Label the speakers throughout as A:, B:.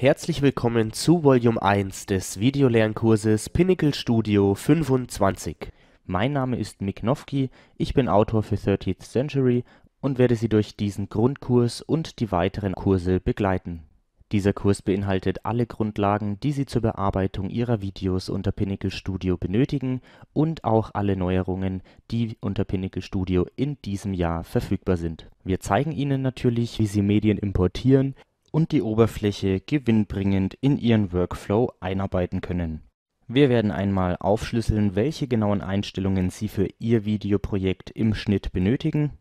A: Herzlich willkommen zu Volume 1 des Videolernkurses Pinnacle Studio 25.
B: Mein Name ist Mick Nowki, ich bin Autor für 30th Century und werde Sie durch diesen Grundkurs und die weiteren Kurse begleiten. Dieser Kurs beinhaltet alle Grundlagen, die Sie zur Bearbeitung Ihrer Videos unter Pinnacle Studio benötigen und auch alle Neuerungen, die unter Pinnacle Studio in diesem Jahr verfügbar sind. Wir zeigen Ihnen natürlich, wie Sie Medien importieren und die Oberfläche gewinnbringend in Ihren Workflow einarbeiten können. Wir werden einmal aufschlüsseln, welche genauen Einstellungen Sie für Ihr Videoprojekt im Schnitt benötigen,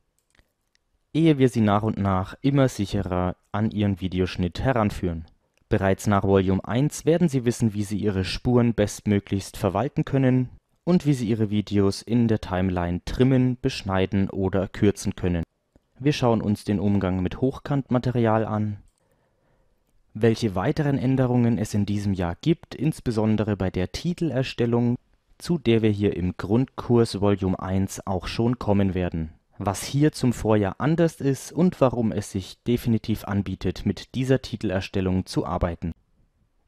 B: ehe wir Sie nach und nach immer sicherer an Ihren Videoschnitt heranführen. Bereits nach Volume 1 werden Sie wissen, wie Sie Ihre Spuren bestmöglichst verwalten können und wie Sie Ihre Videos in der Timeline trimmen, beschneiden oder kürzen können. Wir schauen uns den Umgang mit Hochkantmaterial an welche weiteren Änderungen es in diesem Jahr gibt, insbesondere bei der Titelerstellung, zu der wir hier im Grundkurs Volume 1 auch schon kommen werden. Was hier zum Vorjahr anders ist und warum es sich definitiv anbietet, mit dieser Titelerstellung zu arbeiten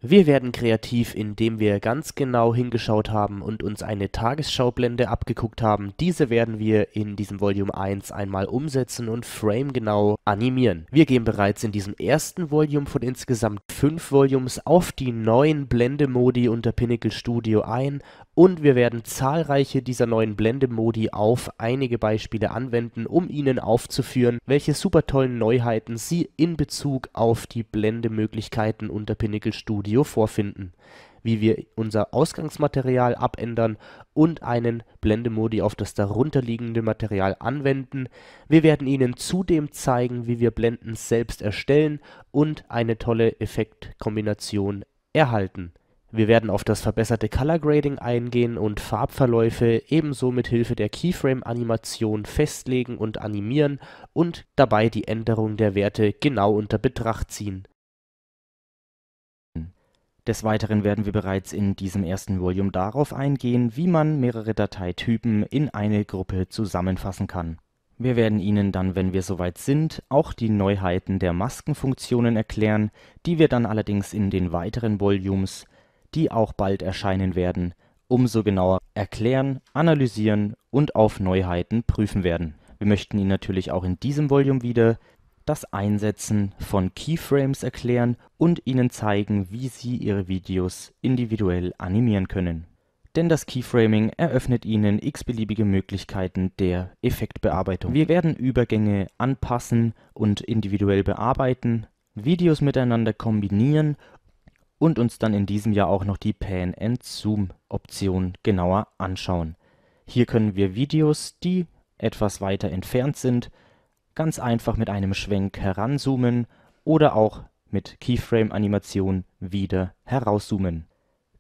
A: wir werden kreativ, indem wir ganz genau hingeschaut haben und uns eine Tagesschaublende abgeguckt haben. Diese werden wir in diesem Volume 1 einmal umsetzen und framegenau animieren. Wir gehen bereits in diesem ersten Volume von insgesamt fünf Volumes auf die neuen Blendemodi unter Pinnacle Studio ein und wir werden zahlreiche dieser neuen Blendemodi auf einige Beispiele anwenden, um Ihnen aufzuführen, welche super tollen Neuheiten Sie in Bezug auf die Blendemöglichkeiten unter Pinnacle Studio vorfinden, wie wir unser Ausgangsmaterial abändern und einen Blendemodi auf das darunterliegende Material anwenden. Wir werden Ihnen zudem zeigen, wie wir Blenden selbst erstellen und eine tolle Effektkombination erhalten wir werden auf das verbesserte Color Grading eingehen und Farbverläufe ebenso mit Hilfe der Keyframe-Animation festlegen und animieren und dabei die Änderung der Werte genau unter Betracht ziehen.
B: Des Weiteren werden wir bereits in diesem ersten Volume darauf eingehen, wie man mehrere Dateitypen in eine Gruppe zusammenfassen kann. Wir werden Ihnen dann, wenn wir soweit sind, auch die Neuheiten der Maskenfunktionen erklären, die wir dann allerdings in den weiteren Volumes die auch bald erscheinen werden, umso genauer erklären, analysieren und auf Neuheiten prüfen werden. Wir möchten Ihnen natürlich auch in diesem Volume wieder das Einsetzen von Keyframes erklären und Ihnen zeigen, wie Sie Ihre Videos individuell animieren können. Denn das Keyframing eröffnet Ihnen x-beliebige Möglichkeiten der Effektbearbeitung. Wir werden Übergänge anpassen und individuell bearbeiten, Videos miteinander kombinieren und uns dann in diesem Jahr auch noch die Pan-and-Zoom-Option genauer anschauen. Hier können wir Videos, die etwas weiter entfernt sind, ganz einfach mit einem Schwenk heranzoomen oder auch mit Keyframe-Animation wieder herauszoomen.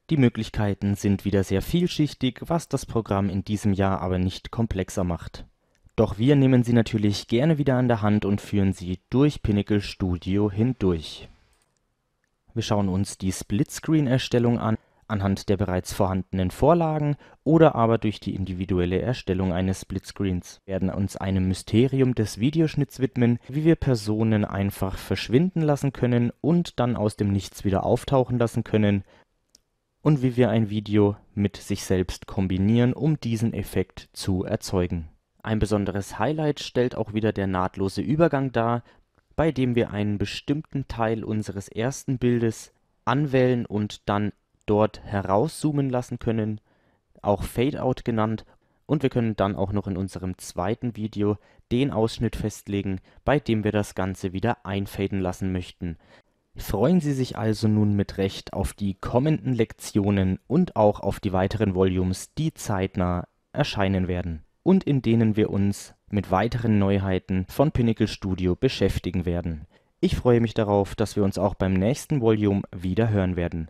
B: Die Möglichkeiten sind wieder sehr vielschichtig, was das Programm in diesem Jahr aber nicht komplexer macht. Doch wir nehmen Sie natürlich gerne wieder an der Hand und führen Sie durch Pinnacle Studio hindurch wir schauen uns die Splitscreen-Erstellung an, anhand der bereits vorhandenen Vorlagen oder aber durch die individuelle Erstellung eines Splitscreens. Wir werden uns einem Mysterium des Videoschnitts widmen, wie wir Personen einfach verschwinden lassen können und dann aus dem Nichts wieder auftauchen lassen können und wie wir ein Video mit sich selbst kombinieren, um diesen Effekt zu erzeugen. Ein besonderes Highlight stellt auch wieder der nahtlose Übergang dar, bei dem wir einen bestimmten Teil unseres ersten Bildes anwählen und dann dort herauszoomen lassen können, auch Fadeout genannt, und wir können dann auch noch in unserem zweiten Video den Ausschnitt festlegen, bei dem wir das Ganze wieder einfaden lassen möchten. Freuen Sie sich also nun mit Recht auf die kommenden Lektionen und auch auf die weiteren Volumes, die zeitnah erscheinen werden und in denen wir uns mit weiteren Neuheiten von Pinnacle Studio beschäftigen werden. Ich freue mich darauf, dass wir uns auch beim nächsten Volume wieder hören werden